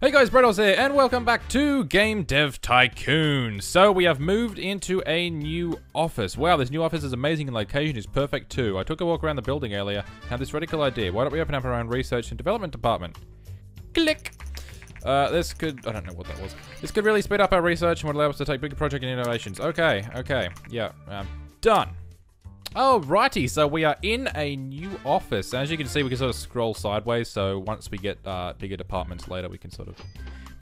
Hey guys, Braydoz here, and welcome back to Game Dev Tycoon. So we have moved into a new office. Wow, this new office is amazing and location is perfect too. I took a walk around the building earlier and had this radical idea. Why don't we open up our own research and development department? Click! Uh, this could, I don't know what that was. This could really speed up our research and would allow us to take bigger project and innovations. Okay, okay, yeah, um, done. Oh, righty, so we are in a new office. As you can see, we can sort of scroll sideways, so once we get uh, bigger departments later, we can sort of...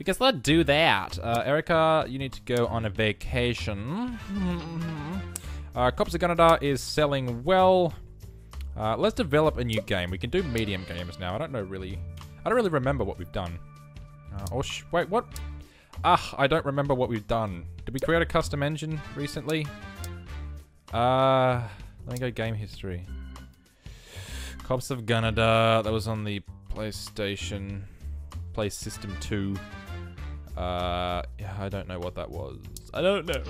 Can start do that. Uh, Erica, you need to go on a vacation. uh, Cops of Gunnedah is selling well. Uh, let's develop a new game. We can do medium games now. I don't know really... I don't really remember what we've done. Or wait, what? Ah, I don't remember what we've done. Did we create a custom engine recently? Uh... Let me go game history. Cops of Gunnedah. That was on the PlayStation. Play System 2. Uh, yeah, I don't know what that was. I don't know.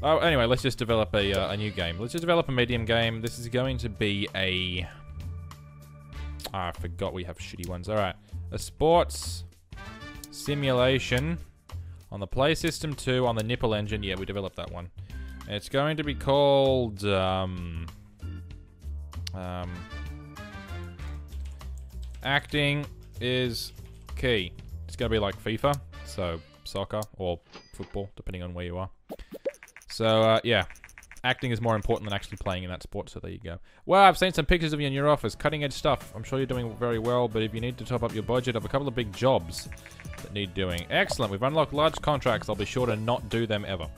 Oh, anyway, let's just develop a, uh, a new game. Let's just develop a medium game. This is going to be a... Ah, I forgot we have shitty ones. Alright. A sports simulation on the Play System 2 on the Nipple engine. Yeah, we developed that one. It's going to be called... Um, um, acting is key. It's going to be like FIFA, so soccer or football, depending on where you are. So, uh, yeah. Acting is more important than actually playing in that sport, so there you go. Well, I've seen some pictures of you in your office. Cutting edge stuff. I'm sure you're doing very well, but if you need to top up your budget, I have a couple of big jobs that need doing. Excellent. We've unlocked large contracts. I'll be sure to not do them ever.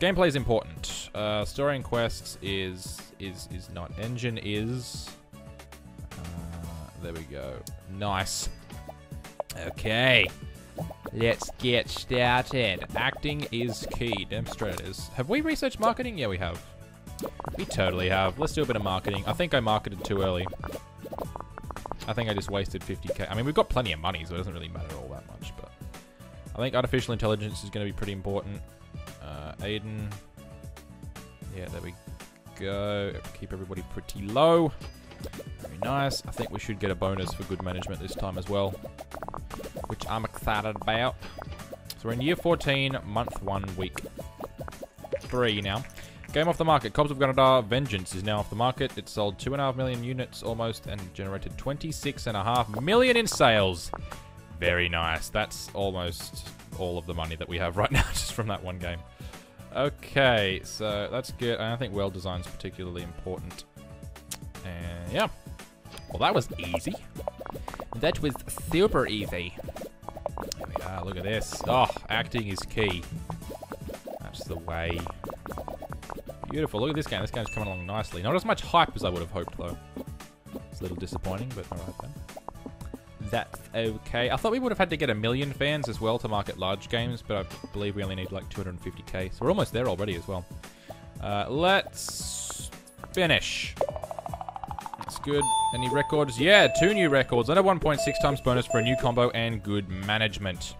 Gameplay is important. Uh, story and quests is is is not. Engine is. Uh, there we go. Nice. Okay. Let's get started. Acting is key. Demonstrators. Have we researched marketing? Yeah, we have. We totally have. Let's do a bit of marketing. I think I marketed too early. I think I just wasted 50k. I mean, we've got plenty of money, so it doesn't really matter all that much, but... I think artificial intelligence is going to be pretty important. Uh, Aiden. Yeah, there we go. Keep everybody pretty low. Very nice. I think we should get a bonus for good management this time as well. Which I'm excited about. So we're in year 14, month 1, week 3 now. Game off the market. Cops of Gunnedah Vengeance is now off the market. It sold 2.5 million units almost and generated 26.5 million in sales. Very nice. That's almost all of the money that we have right now just from that one game. Okay, so that's good. I think well design is particularly important. And yeah. Well, that was easy. That was super easy. Look at this. Oh, acting is key. That's the way. Beautiful. Look at this game. This game's coming along nicely. Not as much hype as I would have hoped, though. It's a little disappointing, but alright then that's okay. I thought we would have had to get a million fans as well to market large games, but I believe we only need like 250k. So we're almost there already as well. Uh, let's finish. That's good. Any records? Yeah, two new records. And a 1.6 times bonus for a new combo and good management.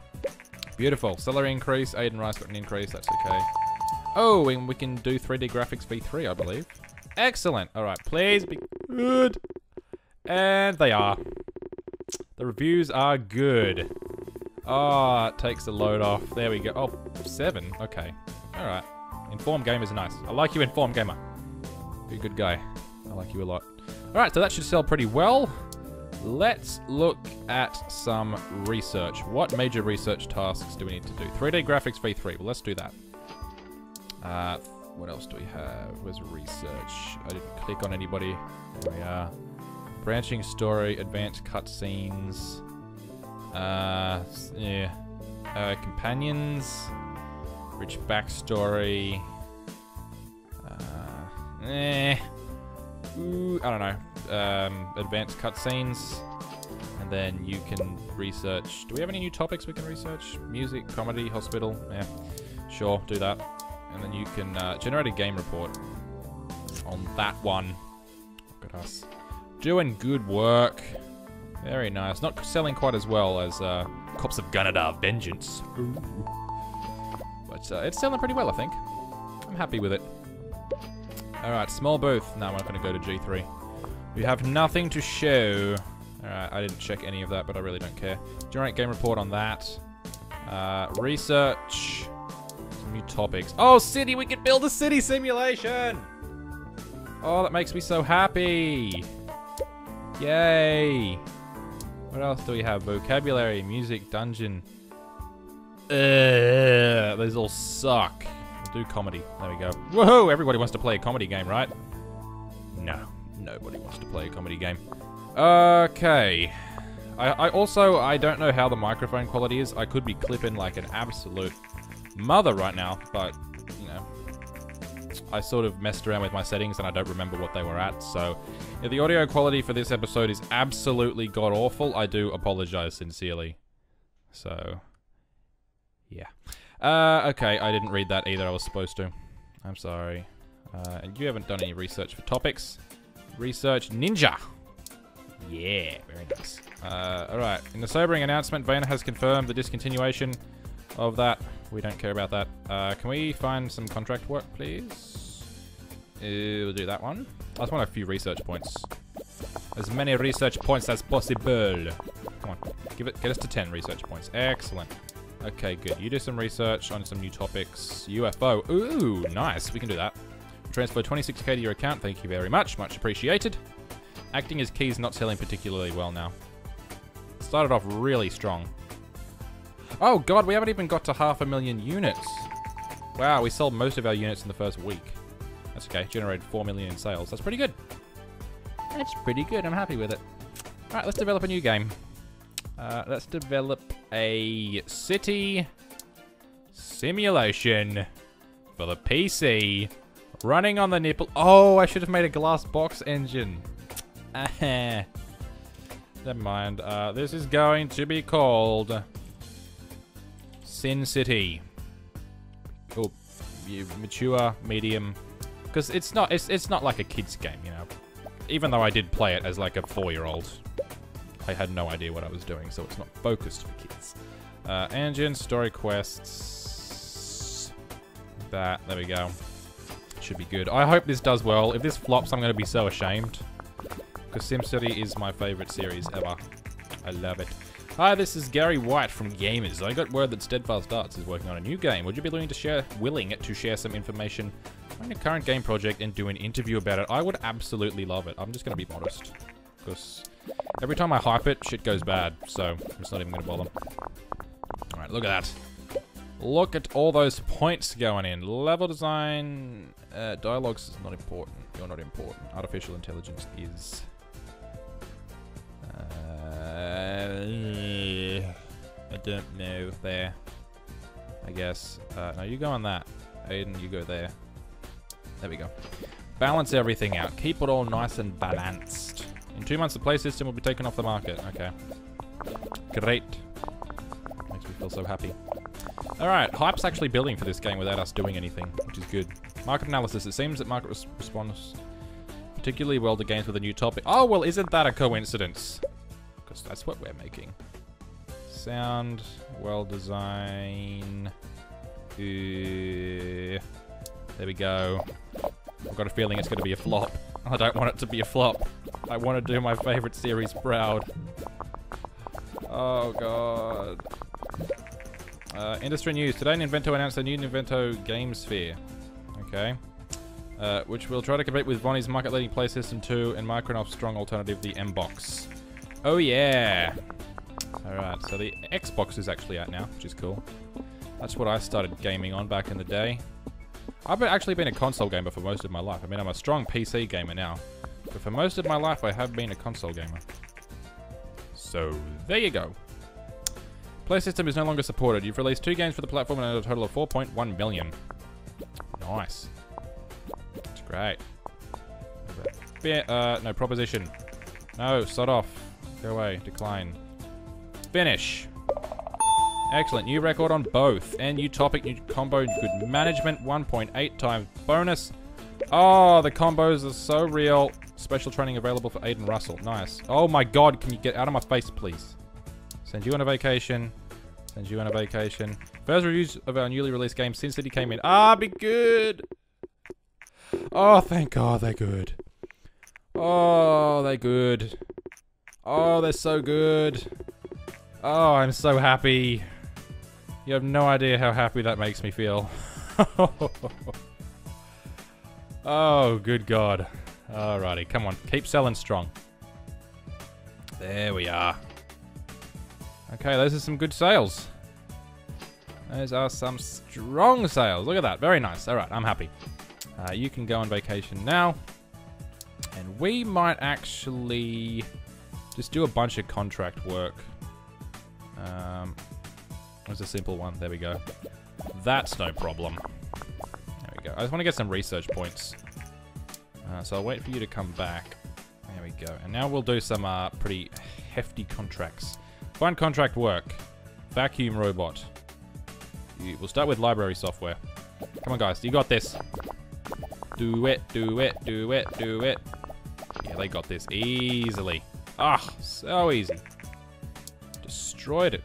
Beautiful. Salary increase. Aiden Rice got an increase. That's okay. Oh, and we can do 3D graphics V3, I believe. Excellent. All right, please be good. And they are. The reviews are good. Oh, it takes the load off. There we go. Oh, seven. Okay. All right. Informed gamer is nice. I like you, informed gamer. You're a good guy. I like you a lot. All right, so that should sell pretty well. Let's look at some research. What major research tasks do we need to do? 3D graphics V3. Well, let's do that. Uh, what else do we have? Where's research? I didn't click on anybody. There we are. Branching story, advanced cutscenes. Uh, yeah. Uh, companions. Rich backstory. Uh, eh. Ooh, I don't know. Um, advanced cutscenes. And then you can research. Do we have any new topics we can research? Music, comedy, hospital. Yeah. Sure, do that. And then you can uh, generate a game report on that one. Look at us. Doing good work. Very nice. Not selling quite as well as uh, Cops of Gunnedah Vengeance. But uh, it's selling pretty well, I think. I'm happy with it. Alright, small booth. No, I'm not going to go to G3. We have nothing to show. Alright, I didn't check any of that, but I really don't care. Generate game report on that. Uh, research. Some new topics. Oh, city! We can build a city simulation! Oh, that makes me so happy! Yay! What else do we have? Vocabulary, music, dungeon. Uh, those all suck. We'll do comedy. There we go. Whoa! Everybody wants to play a comedy game, right? No. Nobody wants to play a comedy game. Okay. I, I also, I don't know how the microphone quality is. I could be clipping like an absolute mother right now, but, you know, I sort of messed around with my settings and I don't remember what they were at, so if the audio quality for this episode is absolutely god-awful, I do apologize sincerely. So, yeah. Uh, okay, I didn't read that either, I was supposed to. I'm sorry. Uh, and you haven't done any research for topics. Research Ninja. Yeah, very nice. Uh, alright, in the sobering announcement, Vena has confirmed the discontinuation of that. We don't care about that. Uh, can we find some contract work, please? We'll do that one. I just want a few research points. As many research points as possible. Come on, give it, get us to 10 research points. Excellent. Okay, good. You do some research on some new topics. UFO. Ooh, nice. We can do that. Transfer 26k to your account. Thank you very much. Much appreciated. Acting as Key's not selling particularly well now. Started off really strong. Oh god, we haven't even got to half a million units. Wow, we sold most of our units in the first week. That's okay. Generated 4 million in sales. That's pretty good. That's pretty good. I'm happy with it. Alright, let's develop a new game. Uh, let's develop a city simulation for the PC. Running on the nipple. Oh, I should have made a glass box engine. Never mind. Uh, this is going to be called Sin City. Oh, mature, medium. Because it's not it's it's not like a kids game, you know. Even though I did play it as like a four-year-old, I had no idea what I was doing, so it's not focused for kids. Uh, engine, story quests. That, there we go. Should be good. I hope this does well. If this flops, I'm going to be so ashamed. Because SimCity is my favorite series ever. I love it. Hi, this is Gary White from Gamers. I got word that Steadfast Arts is working on a new game. Would you be willing to share, willing to share some information on your current game project and do an interview about it? I would absolutely love it. I'm just going to be modest. Because every time I hype it, shit goes bad. So I'm just not even going to bother. Alright, look at that. Look at all those points going in. Level design, uh, dialogues is not important. You're not important. Artificial intelligence is. Uh, don't know. There. I guess. Uh, no, you go on that. Aiden, you go there. There we go. Balance everything out. Keep it all nice and balanced. In two months, the play system will be taken off the market. Okay. Great. Makes me feel so happy. Alright, Hype's actually building for this game without us doing anything, which is good. Market analysis. It seems that market res responds particularly well to games with a new topic. Oh, well, isn't that a coincidence? Because that's what we're making. Sound, well design. Uh, there we go. I've got a feeling it's going to be a flop. I don't want it to be a flop. I want to do my favorite series proud. Oh, God. Uh, industry news. Today, Nintendo announced a new Nintendo Game Sphere. Okay. Uh, which will try to compete with Vonny's market-leading PlayStation 2 and Microsoft's strong alternative, the M-Box. Oh, yeah. Alright, so the Xbox is actually out now, which is cool. That's what I started gaming on back in the day. I've actually been a console gamer for most of my life. I mean, I'm a strong PC gamer now. But for most of my life, I have been a console gamer. So, there you go. Play system is no longer supported. You've released two games for the platform and a total of 4.1 million. Nice. That's great. uh, no, proposition. No, start off. Go away. Decline. Finish. Excellent. New record on both. And new topic, new combo, good management. 1.8 times bonus. Oh, the combos are so real. Special training available for Aiden Russell. Nice. Oh my god, can you get out of my face, please? Send you on a vacation. Send you on a vacation. First reviews of our newly released game, Sin City, came in. Ah, be good! Oh, thank God they're good. Oh, they're good. Oh, they're so good. Oh, I'm so happy. You have no idea how happy that makes me feel. oh, good God. Alrighty, come on. Keep selling strong. There we are. Okay, those are some good sales. Those are some strong sales. Look at that. Very nice. Alright, I'm happy. Uh, you can go on vacation now. And we might actually just do a bunch of contract work. Um, was a simple one. There we go. That's no problem. There we go. I just want to get some research points. Uh, so I'll wait for you to come back. There we go. And now we'll do some uh, pretty hefty contracts. Find contract work. Vacuum robot. We'll start with library software. Come on, guys. You got this. Do it, do it, do it, do it. Yeah, they got this easily. Ah, so easy. Destroyed it.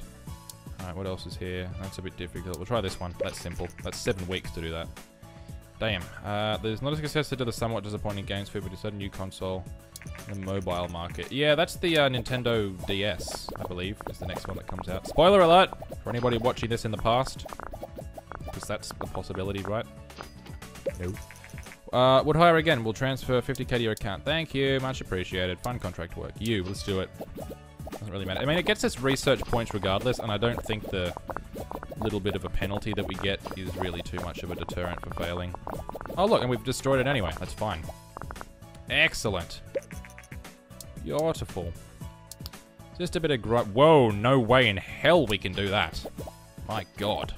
Alright, what else is here? That's a bit difficult. We'll try this one. That's simple. That's seven weeks to do that. Damn. Uh, there's not a successor to the somewhat disappointing games food, but it's a new console in the mobile market. Yeah, that's the uh, Nintendo DS, I believe, is the next one that comes out. Spoiler alert for anybody watching this in the past. Because that's a possibility, right? No. Uh, would hire again. We'll transfer 50k to your account. Thank you. Much appreciated. Fun contract work. You. Let's do it. Doesn't really matter. I mean, it gets us research points regardless, and I don't think the little bit of a penalty that we get is really too much of a deterrent for failing. Oh, look, and we've destroyed it anyway. That's fine. Excellent. Beautiful. Just a bit of gr- Whoa, no way in hell we can do that. My god.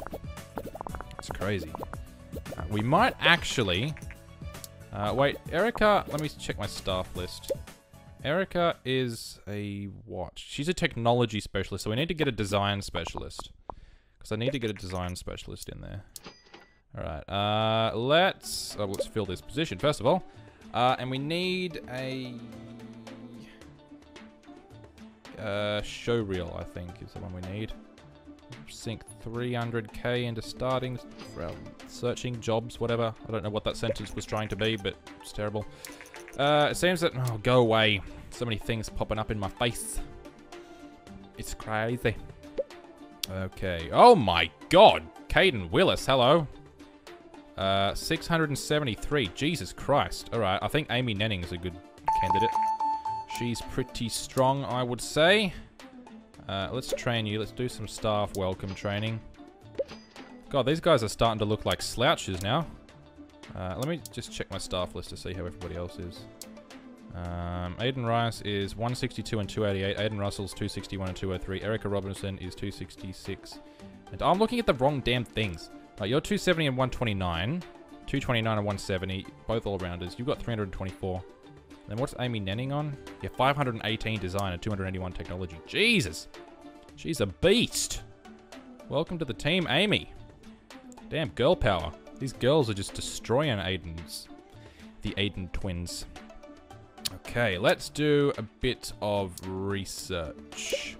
It's crazy. We might actually... Uh, wait, Erica, let me check my staff list. Erica is a what? She's a technology specialist, so we need to get a design specialist. Because I need to get a design specialist in there. Alright, uh, let's... Oh, let's fill this position, first of all. Uh, and we need a... Uh, show reel, I think, is the one we need. Sink 300k into starting, searching jobs, whatever. I don't know what that sentence was trying to be, but it's terrible. Uh, it seems that... Oh, go away. So many things popping up in my face. It's crazy. Okay. Oh my god. Caden Willis, hello. Uh, 673. Jesus Christ. Alright, I think Amy Nenning is a good candidate. She's pretty strong, I would say. Uh, let's train you. Let's do some staff welcome training. God, these guys are starting to look like slouches now. Uh, let me just check my staff list to see how everybody else is. Um, Aiden Rice is 162 and 288. Aiden Russell's 261 and 203. Erica Robinson is 266. And I'm looking at the wrong damn things. You're 270 and 129. 229 and 170. Both all-rounders. You've got 324. Then what's Amy Nenning on? Yeah, 518 design and 281 technology. Jesus! She's a beast! Welcome to the team, Amy. Damn, girl power. These girls are just destroying Aiden's. The Aiden twins. Okay, let's do a bit of research.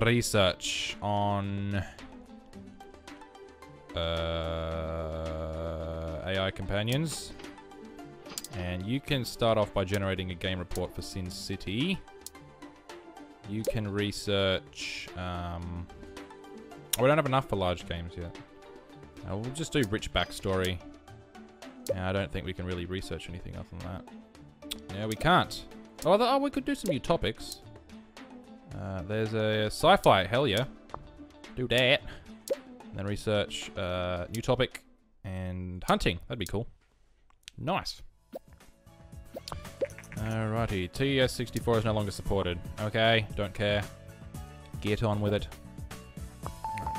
Research on... Uh, AI companions. And you can start off by generating a game report for Sin City. You can research... Um, we don't have enough for large games yet. Uh, we'll just do rich backstory. Yeah, I don't think we can really research anything other than that. Yeah, we can't. Oh, oh we could do some new topics. Uh, there's a sci-fi, hell yeah. Do that. And then research uh, new topic and hunting. That'd be cool. Nice. Alrighty, TES64 is no longer supported. Okay, don't care. Get on with it.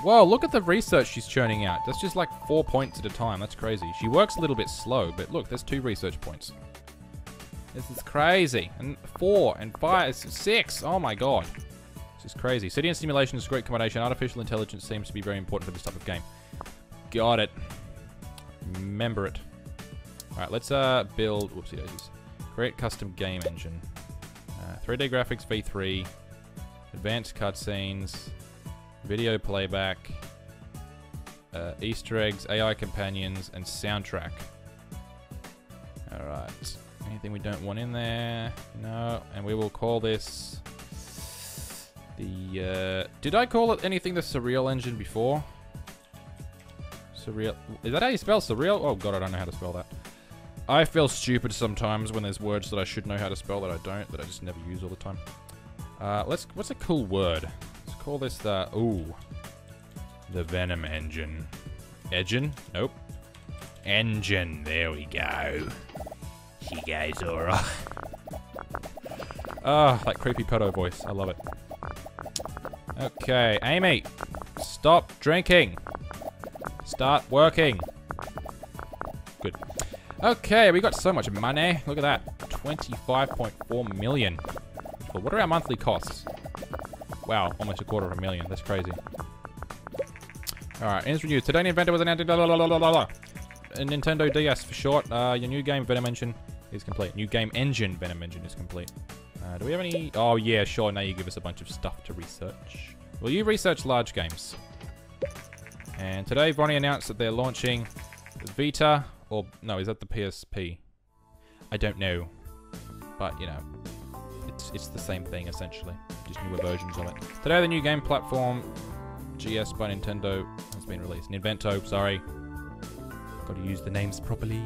Whoa, look at the research she's churning out. That's just like four points at a time. That's crazy. She works a little bit slow, but look, there's two research points. This is crazy. And four and five, six. Oh my god. This is crazy. City and simulation is a great combination. Artificial intelligence seems to be very important for this type of game. Got it. Remember it. Alright, let's uh, build... Whoopsie daisies. Create custom game engine. Uh, 3D graphics v3. Advanced cutscenes. Video playback. Uh, Easter eggs, AI companions, and soundtrack. Alright. Anything we don't want in there? No. And we will call this... The, uh... Did I call it anything the Surreal Engine before? Surreal. Is that how you spell surreal? Oh god, I don't know how to spell that. I feel stupid sometimes when there's words that I should know how to spell that I don't, that I just never use all the time. Uh, let's. What's a cool word? Call this the. Ooh. The Venom engine. Engine? Nope. Engine. There we go. She goes alright. Ah, that creepy pedo voice. I love it. Okay, Amy. Stop drinking. Start working. Good. Okay, we got so much money. Look at that. 25.4 million. Well, what are our monthly costs? Wow, almost a quarter of a million. That's crazy. Alright, ends review. Today, inventor was la. A Nintendo DS for short. Uh, your new game, Venom Engine, is complete. New game engine, Venom Engine, is complete. Uh, do we have any... Oh, yeah, sure. Now you give us a bunch of stuff to research. Well, you research large games. And today, Vonny announced that they're launching Vita, or... No, is that the PSP? I don't know. But, you know, it's, it's the same thing, essentially. Just newer versions of it. Today, the new game platform, GS by Nintendo, has been released. Ninvento, sorry. Got to use the names properly.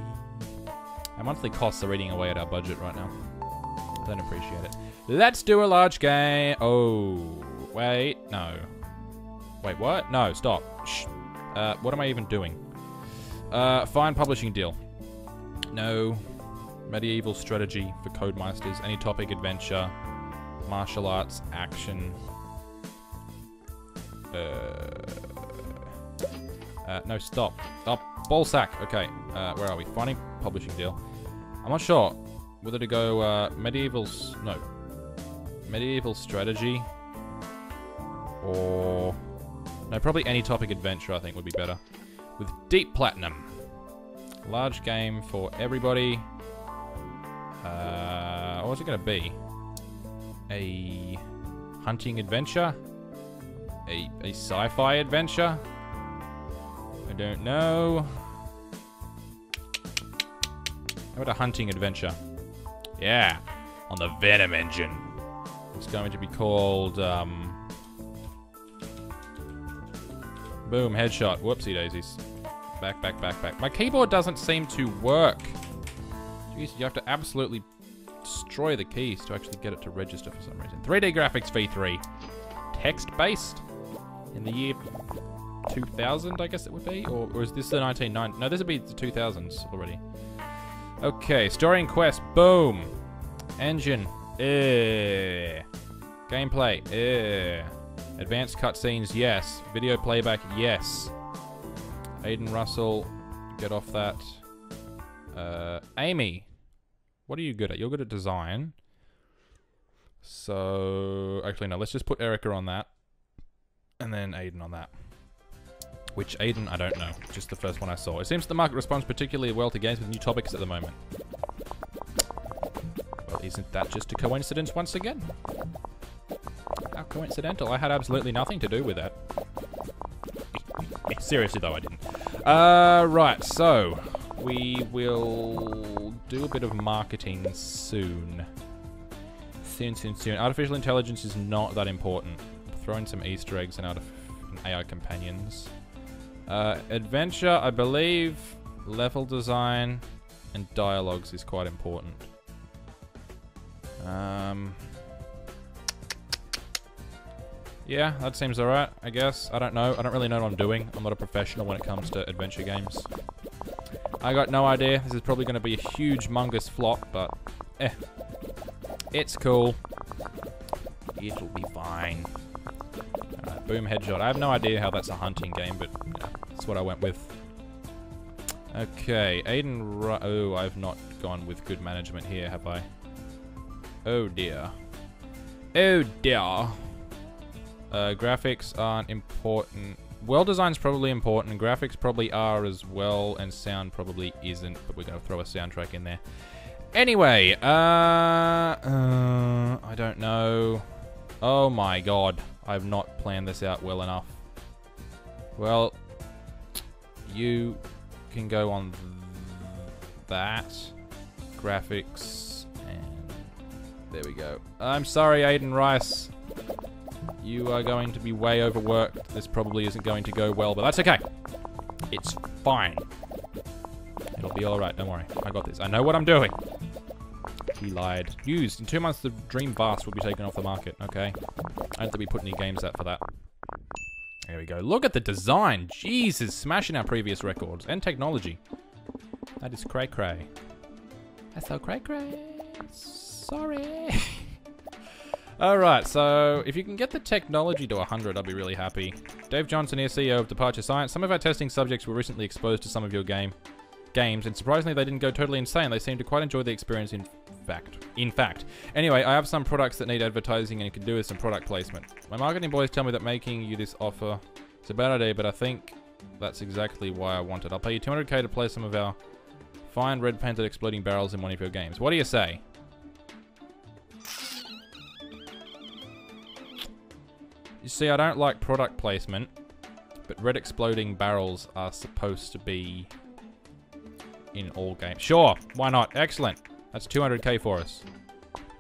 Our monthly costs are eating away at our budget right now. I don't appreciate it. Let's do a large game. Oh, wait, no. Wait, what? No, stop. Shh. Uh, what am I even doing? Uh, fine publishing deal. No. Medieval strategy for Codemasters. Any topic adventure. Martial arts, action. Uh, uh, no, stop. Stop. Ballsack. Okay, uh, where are we? Finding publishing deal. I'm not sure whether to go uh, medieval... No. Medieval strategy. Or... No, probably any topic adventure I think would be better. With Deep Platinum. Large game for everybody. Uh, what's it going to be? A hunting adventure? A, a sci-fi adventure? I don't know. How about a hunting adventure? Yeah, on the Venom engine. It's going to be called, um... Boom, headshot. Whoopsie daisies. Back, back, back, back. My keyboard doesn't seem to work. Jeez, you have to absolutely destroy the keys to actually get it to register for some reason. 3D graphics v3. Text-based. In the year 2000, I guess it would be? Or, or is this the 1990? No, this would be the 2000s already. Okay, story and quest. Boom. Engine. Eh. Gameplay. Eh. Advanced cutscenes. Yes. Video playback. Yes. Aiden Russell. Get off that. Uh, Amy. What are you good at? You're good at design. So, actually, no. Let's just put Erica on that. And then Aiden on that. Which Aiden, I don't know. Just the first one I saw. It seems the market responds particularly well to games with new topics at the moment. Well, isn't that just a coincidence once again? How coincidental. I had absolutely nothing to do with that. Seriously, though, I didn't. Uh, right, so... We will do a bit of marketing soon. Soon, soon, soon. Artificial intelligence is not that important. Throw in some Easter eggs and, AI companions. Uh, adventure, I believe, level design, and dialogues is quite important. Um, yeah, that seems alright, I guess. I don't know. I don't really know what I'm doing. I'm not a professional when it comes to adventure games. I got no idea. This is probably going to be a huge, mungus flop, but eh. It's cool. It'll be fine. boom headshot. I have no idea how that's a hunting game, but that's what I went with. Okay, Aiden Ru Oh, I've not gone with good management here, have I? Oh dear. Oh dear. Uh, graphics aren't important. Well design's probably important. Graphics probably are as well, and sound probably isn't, but we're going to throw a soundtrack in there. Anyway, uh, uh, I don't know. Oh my god, I've not planned this out well enough. Well, you can go on th that. Graphics. And there we go. I'm sorry, Aiden Rice. You are going to be way overworked. This probably isn't going to go well, but that's okay. It's fine. It'll be alright, don't worry. I got this. I know what I'm doing. He lied. Used. In two months, the Dream Vast will be taken off the market. Okay. I don't think we put any games out for that. There we go. Look at the design. Jesus, smashing our previous records. And technology. That is cray cray. That's so cray cray. Sorry. Alright, so if you can get the technology to 100, I'll be really happy. Dave Johnson here, CEO of Departure Science. Some of our testing subjects were recently exposed to some of your game games, and surprisingly they didn't go totally insane. They seemed to quite enjoy the experience in fact. In fact. Anyway, I have some products that need advertising and can do with some product placement. My marketing boys tell me that making you this offer is a bad idea, but I think that's exactly why I want it. I'll pay you 200k to play some of our fine red painted exploding barrels in one of your games. What do you say? You see, I don't like product placement, but red exploding barrels are supposed to be in all games. Sure, why not? Excellent. That's 200k for us.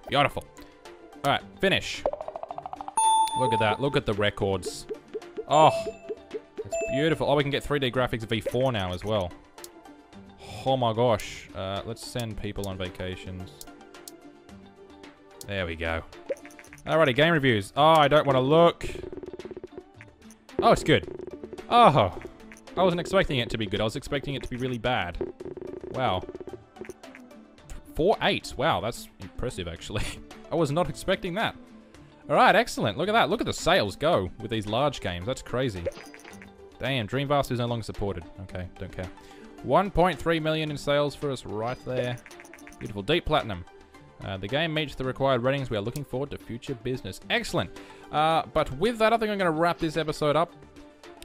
Beautiful. Alright, finish. Look at that. Look at the records. Oh, it's beautiful. Oh, we can get 3D graphics V4 now as well. Oh my gosh. Uh, let's send people on vacations. There we go. Alrighty, game reviews. Oh, I don't want to look. Oh, it's good. Oh, I wasn't expecting it to be good. I was expecting it to be really bad. Wow. 4-8. Wow, that's impressive, actually. I was not expecting that. Alright, excellent. Look at that. Look at the sales go with these large games. That's crazy. Damn, Dreamvast is no longer supported. Okay, don't care. 1.3 million in sales for us right there. Beautiful. Deep Platinum. Uh, the game meets the required ratings. We are looking forward to future business. Excellent. Uh, but with that, I think I'm going to wrap this episode up.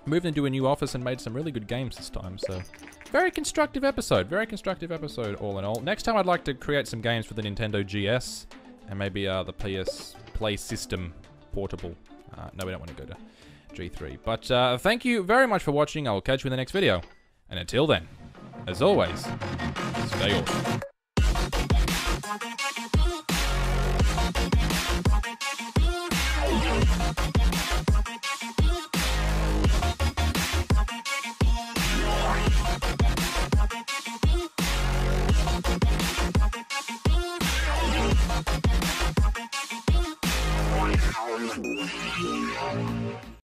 Moved into a new office and made some really good games this time. So, very constructive episode. Very constructive episode, all in all. Next time, I'd like to create some games for the Nintendo GS and maybe uh, the PS Play System Portable. Uh, no, we don't want to go to G3. But uh, thank you very much for watching. I will catch you in the next video. And until then, as always, stay awesome.